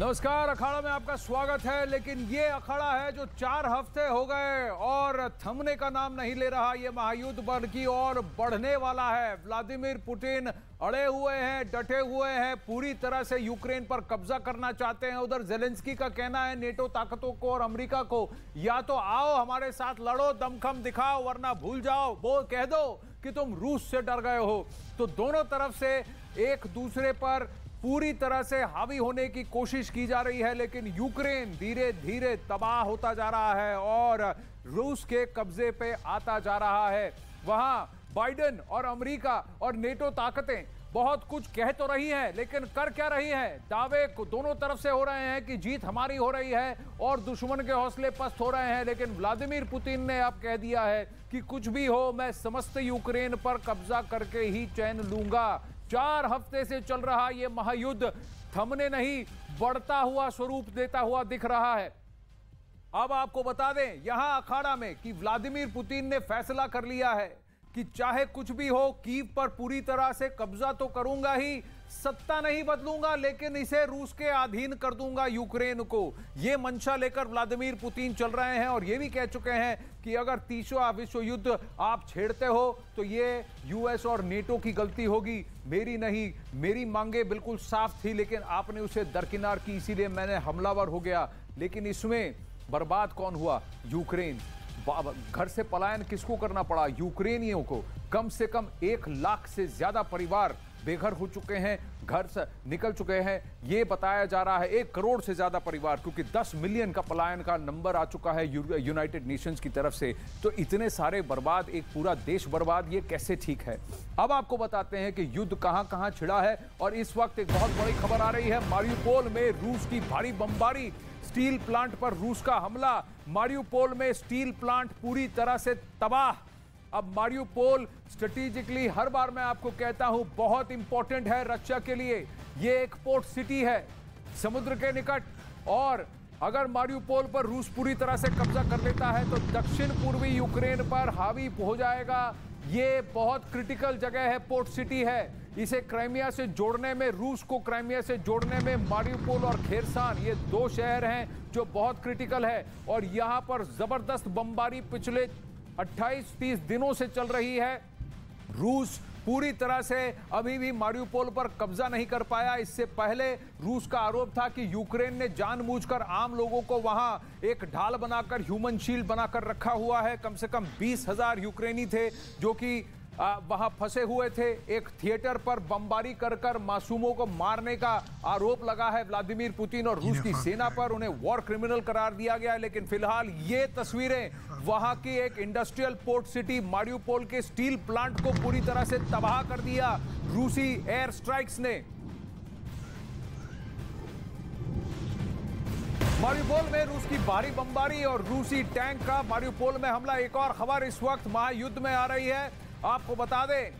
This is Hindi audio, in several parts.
नमस्कार, अखाड़ा में आपका स्वागत है, लेकिन ये अखाड़ा है जो चार हफ़्ते हो गए और थमने का नाम नहीं ले रहा, ये महायुद्ध बढ़ की और बढ़ने वाला है। व्लादिमीर पुतिन अड़े हुए हैं, डटे हुए हैं, पूरी तरह से यूक्रेन पर कब्जा करना चाहते हैं। उधर जेलेंस्की का कहना है, नेटो ताकतों को और अमेरिका को, या तो आओ हमारे साथ लड़ो, दमखम दिखाओ, वरना भूल जाओ। वो कह दो कि तुम रूस से डर गए हो। तो दोनों तरफ़ से एक दूसरे पर पूरी तरह से हावी होने की कोशिश की जा रही है, लेकिन यूक्रेन धीरे धीरे तबाह होता जा रहा है और रूस के कब्जे पे आता जा रहा है। वहाँ बाइडेन और अमेरिका और नेटो ताकतें बहुत कुछ कह तो रही हैं, लेकिन कर क्या रही हैं? दावे को दोनों तरफ़ से हो रहे हैं कि जीत हमारी हो रही है और दुश्मन के हौसले पस्त हो रहे हैं, लेकिन व्लादिमीर पुतिन ने अब कह दिया है कि कुछ भी हो, मैं समस्त यूक्रेन पर कब्जा करके ही चैन लूँगा। चार हफ़्ते से चल रहा यह महायुद्ध। थमने नहीं, बढ़ता हुआ स्वरूप देता हुआ दिख रहा है। अब आपको बता दें, यहाँ अखाड़ा में कि व्लादिमीर पुतिन ने फैसला कर लिया है कि चाहे कुछ भी हो, कीव पर पूरी तरह से कब्जा तो करूँगा ही सत्ता नहीं बदलूँगा, लेकिन इसे रूस के अधीन कर दूँगा यूक्रेन को। यह मंशा लेकर व्लादिमीर पुतिन चल रहे हैं और यह भी कह चुके हैं कि अगर तीसरा विश्व युद्ध आप छेड़ते हो तो ये यूएस और नेटो की गलती होगी। मेरी नहीं, मेरी मांगे बिल्कुल साफ़ थी, लेकिन आपने उसे दरकिनार की, इसीलिए मैंने हमलावर हो गया। लेकिन इसमें बर्बाद कौन हुआ? यूक्रेन। घर से पलायन किसको करना पड़ा? यूक्रेनियों को। कम से कम एक लाख से ज़्यादा परिवार बेघर हो चुके हैं, घर से निकल चुके हैं। ये बताया जा रहा है, एक करोड़ से ज़्यादा परिवार, क्योंकि 10 मिलियन का पलायन का नंबर आ चुका है यूनाइटेड नेशंस की तरफ़ से। तो इतने सारे बर्बाद, एक पूरा देश बर्बाद, ये कैसे ठीक है? अब आपको बताते हैं कि युद्ध कहाँ कहाँ छिड़ा है, और इस वक्त एक बहुत बड़ी खबर आ रही है, मारियोपोल में रूस की भारी बमबारी। स्टील प्लांट पर रूस का हमला, मारियोपोल में स्टील प्लांट पूरी तरह से तबाह। अब मारियोपोल स्ट्रेटेजिकली हर बार मैं आपको कहता हूँ, बहुत इंपॉर्टेंट है रशिया के लिए। ये एक पोर्ट सिटी है, समुद्र के निकट। और अगर मारियोपोल पर रूस पूरी तरह से कब्जा कर लेता है तो दक्षिण पूर्वी यूक्रेन पर हावी हो जाएगा। ये बहुत क्रिटिकल जगह है पोर्ट सिटी है। इसे क्राइमिया से जोड़ने में, रूस को क्राइमिया से जोड़ने में मारियोपोल और खेरसान ये दो शहर हैं जो बहुत क्रिटिकल है। और यहाँ पर ज़बरदस्त बमबारी पिछले 28-30 दिनों से चल रही है। रूस पूरी तरह से अभी भी मारियोपोल पर कब्जा नहीं कर पाया। इससे पहले रूस का आरोप था कि यूक्रेन ने जानबूझकर आम लोगों को वहाँ एक ढाल बनाकर ह्यूमन शील्ड बनाकर रखा हुआ है। कम से कम बीस हज़ार यूक्रेनी थे, जो कि वहाँ फंसे हुए थे। एक थिएटर पर बमबारी कर कर मासूमों को मारने का आरोप लगा है व्लादिमीर पुतिन और रूस की सेना पर। उन्हें वॉर क्रिमिनल करार दिया गया है लेकिन फ़िलहाल ये तस्वीरें वहाँ की एक इंडस्ट्रियल पोर्ट सिटी मारियोपोल के स्टील प्लांट को पूरी तरह से तबाह कर दिया रूसी एयर स्ट्राइक्स ने। मारियोपोल में रूस की भारी बमबारी और रूसी टैंक का मारियोपोल में हमला। एक और खबर इस वक्त महायुद्ध में आ रही है। आपको बता दें,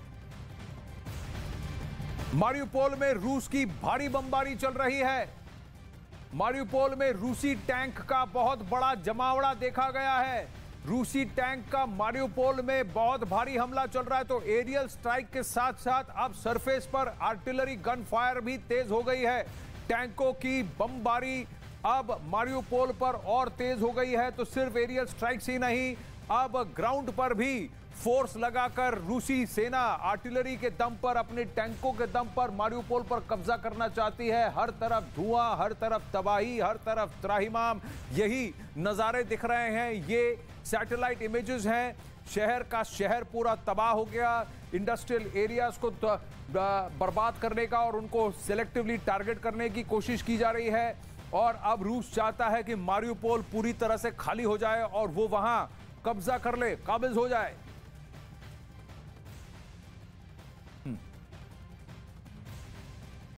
मारियोपोल में रूस की भारी बमबारी चल रही है। मारियोपोल में रूसी टैंक का बहुत बड़ा जमावड़ा देखा गया है। रूसी टैंक का मारियोपोल में बहुत भारी हमला चल रहा है तो एरियल स्ट्राइक के साथ साथ अब सरफेस पर आर्टिलरी गन फायर भी तेज हो गई है। टैंकों की बमबारी अब मारियोपोल पर और तेज हो गई है तो सिर्फ़ एरियल स्ट्राइक्स ही नहीं, अब ग्राउंड पर भी फोर्स लगाकर रूसी सेना आर्टिलरी के दम पर, अपने टैंकों के दम पर मारियोपोल पर कब्जा करना चाहती है। हर तरफ़ धुआँ, हर तरफ़ तबाही, हर तरफ़ त्राहिमाम। यही नज़ारे दिख रहे हैं। ये सैटेलाइट इमेजेस हैं। शहर का शहर पूरा तबाह हो गया। इंडस्ट्रियल एरियाज़ को बर्बाद करने का और उनको सेलेक्टिवली टारगेट करने की कोशिश की जा रही है। और अब रूस चाहता है कि मारियोपोल पूरी तरह से खाली हो जाए और वो वहाँ कब्जा कर ले, काबिज हो जाए।